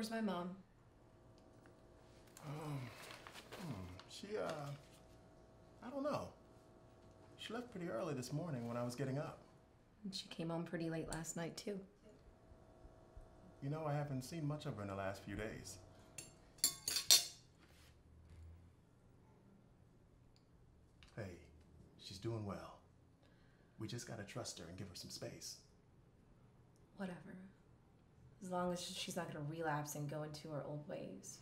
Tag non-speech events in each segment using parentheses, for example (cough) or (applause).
Where's my mom? Um, She, uh, I don't know. She left pretty early this morning when I was getting up. And she came home pretty late last night, too. You know, I haven't seen much of her in the last few days. Hey, she's doing well. We just gotta trust her and give her some space. Whatever. As long as she's not gonna relapse and go into her old ways.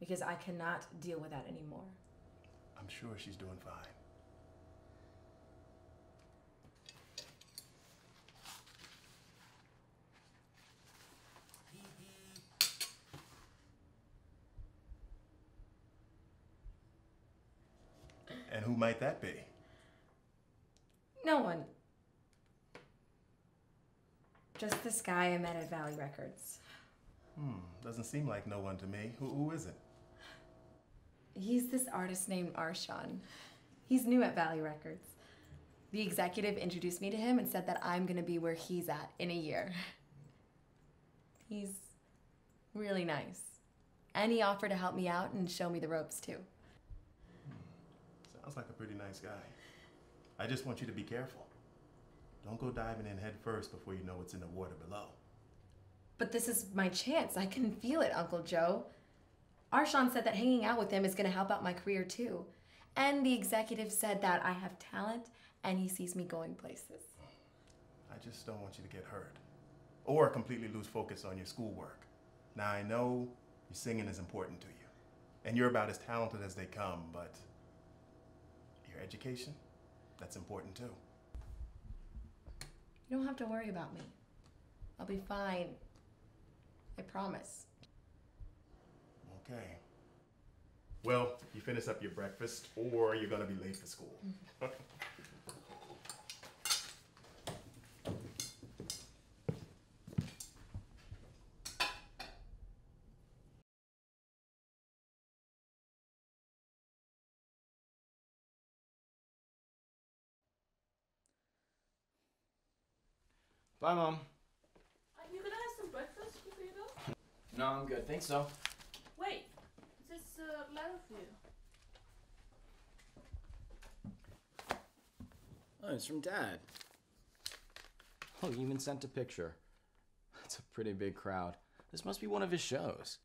Because I cannot deal with that anymore. I'm sure she's doing fine. And who might that be? No one. Just this guy I met at Valley Records. Hmm, doesn't seem like no one to me. Who, who is it? He's this artist named Arshan. He's new at Valley Records. The executive introduced me to him and said that I'm gonna be where he's at in a year. (laughs) He's really nice. And he offered to help me out and show me the ropes too. Sounds like a pretty nice guy. I just want you to be careful. Don't go diving in head first before you know what's in the water below. But this is my chance. I can feel it, Uncle Joe. Arshan said that hanging out with him is gonna help out my career too. And the executive said that I have talent and he sees me going places. I just don't want you to get hurt or completely lose focus on your schoolwork. Now, I know your singing is important to you, and you're about as talented as they come, but your education, that's important too. You don't have to worry about me. I'll be fine. I promise. Okay. Well, you finish up your breakfast, or you're gonna be late for school. Mm-hmm. (laughs) Bye, Mom. Are you gonna have some breakfast before you go? No, I'm good. Think so. Wait, is this uh, letter for you. Oh, it's from Dad. Oh, he even sent a picture. That's a pretty big crowd. This must be one of his shows.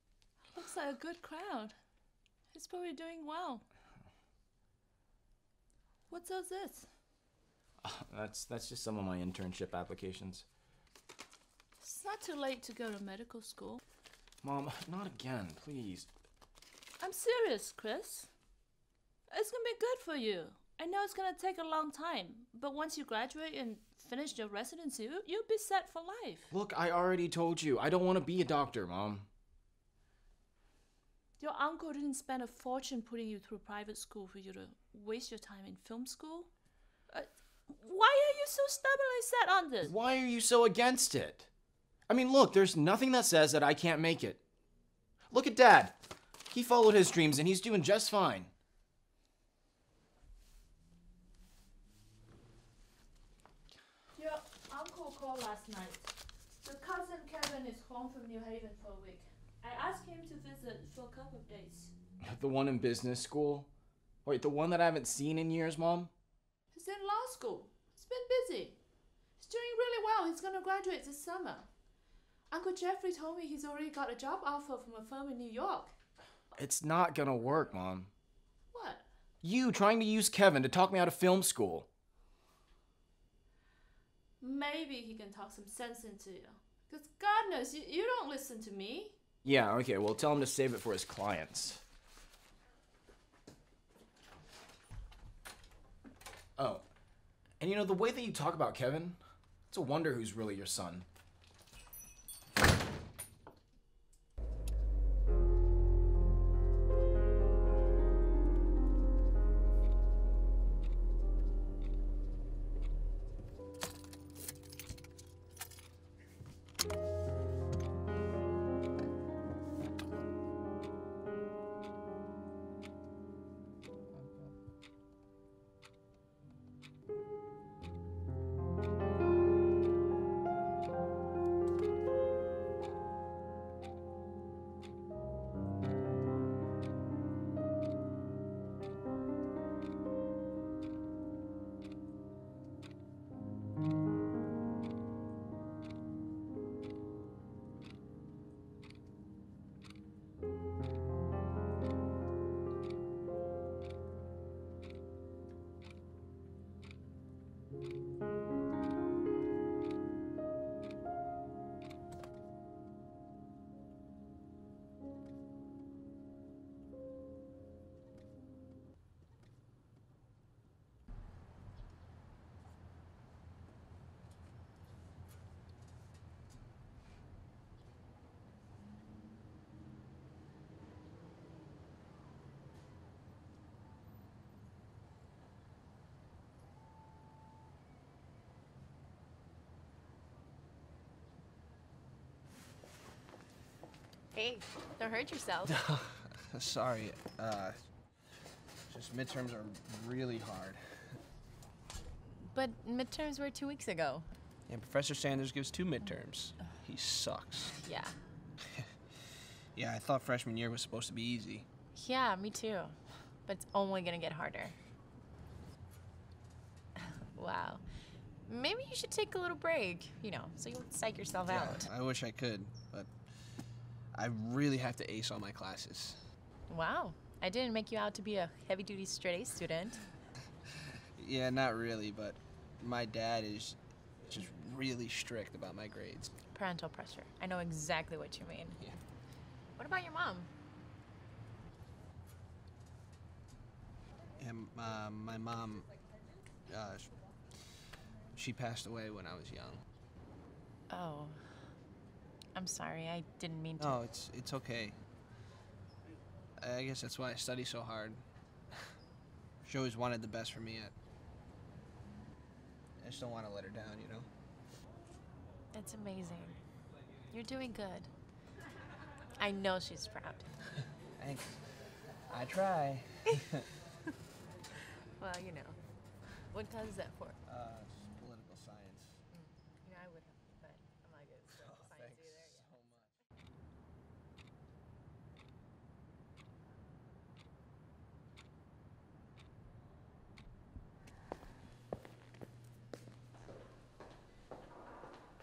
Looks like a good crowd. He's probably doing well. What's all this? (laughs) That's that's just some of my internship applications. It's not too late to go to medical school. Mom, (laughs) not again, please. I'm serious, Chris. It's gonna be good for you. I know it's gonna take a long time, but once you graduate and finish your residency, you- you'll be set for life. Look, I already told you. I don't want to be a doctor, Mom. Your uncle didn't spend a fortune putting you through private school for you to waste your time in film school. Uh, why are you so stubbornly set on this? Why are you so against it? I mean, look, there's nothing that says that I can't make it. Look at Dad. He followed his dreams and he's doing just fine. Your uncle called last night. The cousin Kevin is home from New Haven for a week. I asked him to visit for a couple of days. The one in business school? Wait, the one that I haven't seen in years, Mom? He's in law school. He's been busy. He's doing really well. He's gonna graduate this summer. Uncle Jeffrey told me he's already got a job offer from a firm in New York. It's not gonna work, Mom. What? You trying to use Kevin to talk me out of film school. Maybe he can talk some sense into you. Because God knows, you, you don't listen to me. Yeah, okay, well, tell him to save it for his clients. Oh, and you know, the way that you talk about Kevin, it's a wonder who's really your son. Hey, don't hurt yourself. (laughs) Sorry. Uh, just midterms are really hard. but midterms were two weeks ago. And Professor Sanders gives two midterms. He sucks. Yeah. (laughs) Yeah, I thought freshman year was supposed to be easy. Yeah, me too. But it's only gonna get harder. (laughs) wow. Maybe you should take a little break, you know, so you won't psych yourself out. I wish I could, but I really have to ace all my classes. Wow. I didn't make you out to be a heavy duty straight A student. (laughs) Yeah, not really, but my dad is just really strict about my grades. Parental pressure. I know exactly what you mean. Yeah. What about your mom? And uh, my mom, uh, she passed away when I was young. Oh. I'm sorry. I didn't mean to. No, it's it's okay. I guess that's why I study so hard. (laughs) She always wanted the best for me. I, I just don't want to let her down, you know. It's amazing. You're doing good. I know she's proud. (laughs) Thanks. I try. (laughs) Well, you know. What is that for? Uh, political science. You know, I would have, but I'm not good at political science Thanks either. so much.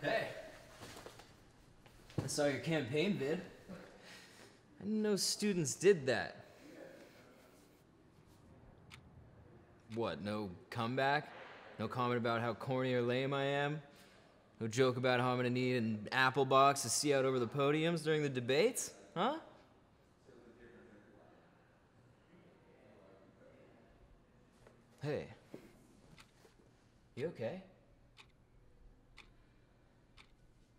Hey. I saw your campaign vid. I didn't know students did that. What, no comeback? No comment about how corny or lame I am? No joke about how I'm gonna need an apple box to see out over the podiums during the debates? Huh? Hey. You okay?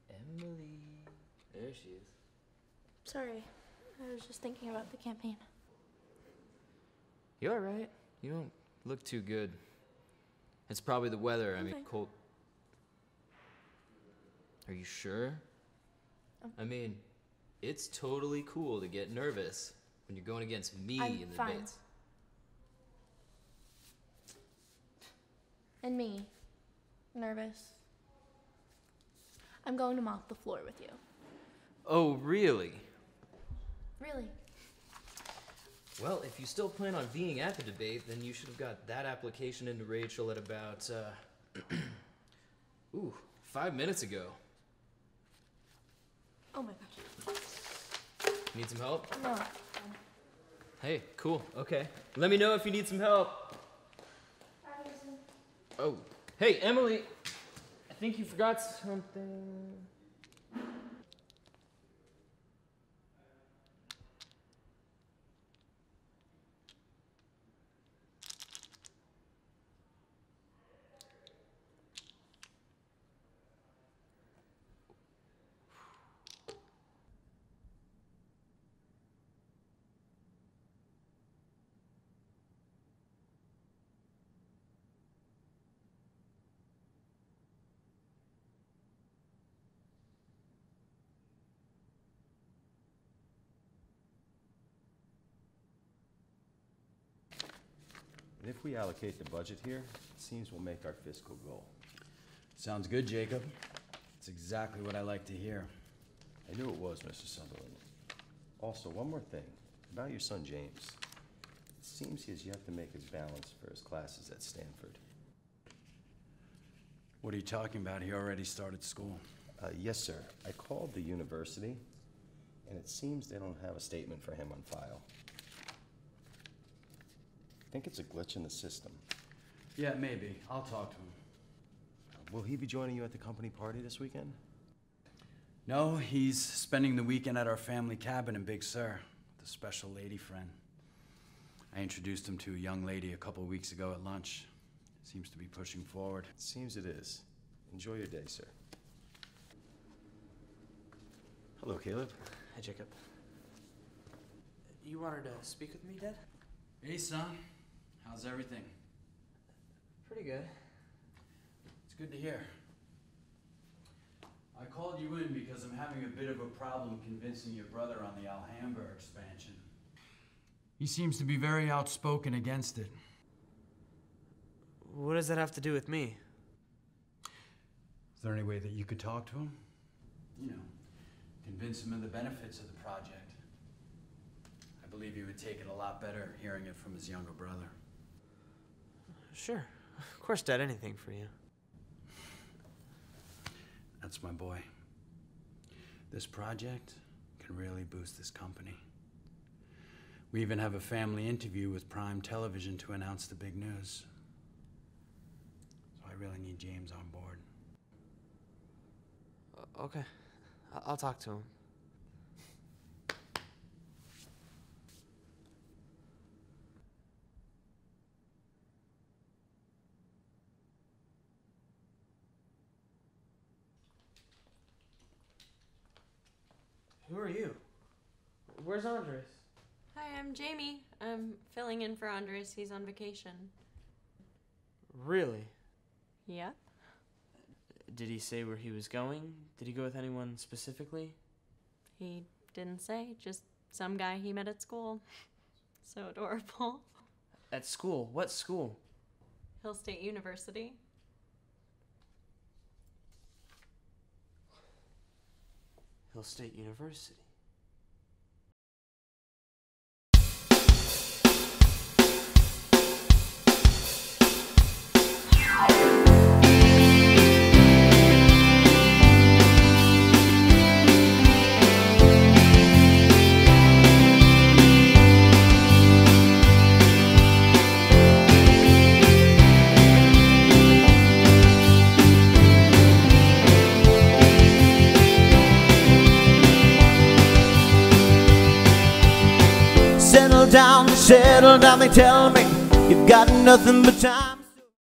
Emily. There she is. Sorry, I was just thinking about the campaign. You're alright? You don't look too good. It's probably the weather. I mean, cold. Are you sure? Oh. I mean, it's totally cool to get nervous when you're going against me I'm in the fine. debates. And me, nervous. I'm going to mop the floor with you. Oh, really? Really? Well, if you still plan on being at the debate, then you should have got that application into Rachel at about, uh, (clears throat) ooh, five minutes ago. Oh my gosh. Need some help? No. Hey, cool. Okay. Let me know if you need some help. Oh, hey, Emily. I think you forgot something. We allocate the budget here, it seems we'll make our fiscal goal. Sounds good, Jacob. It's exactly what I like to hear. I knew it was, Mr. Sutherland. Also, one more thing about your son James. It seems he has yet to make his balance for his classes at Stanford. What are you talking about? He already started school. Uh, yes, sir. I called the university, and it seems they don't have a statement for him on file. I think it's a glitch in the system. Yeah, maybe. I'll talk to him. Will he be joining you at the company party this weekend? No, he's spending the weekend at our family cabin in Big Sur with a special lady friend. I introduced him to a young lady a couple weeks ago at lunch. Seems to be pushing forward. It seems it is. Enjoy your day, sir. Hello, Caleb. Hi, Jacob. You wanted to speak with me, Dad? Hey, son. How's everything? Pretty good. It's good to hear. I called you in because I'm having a bit of a problem convincing your brother on the Alhambra expansion. He seems to be very outspoken against it. What does that have to do with me? Is there any way that you could talk to him? You know, convince him of the benefits of the project. I believe he would take it a lot better hearing it from his younger brother. Sure. Of course, Dad, anything for you. That's my boy. This project can really boost this company. We even have a family interview with Prime Television to announce the big news. So I really need James on board. Okay. I'll talk to him. Who are you? Where's Andres? Hi, I'm Jaime. I'm filling in for Andres. He's on vacation. Really? Yep. Did he say where he was going? Did he go with anyone specifically? He didn't say, just some guy he met at school. So adorable. At school? What school? Hill State University. Hill State University. Settle down, they tell me you've got nothing but time.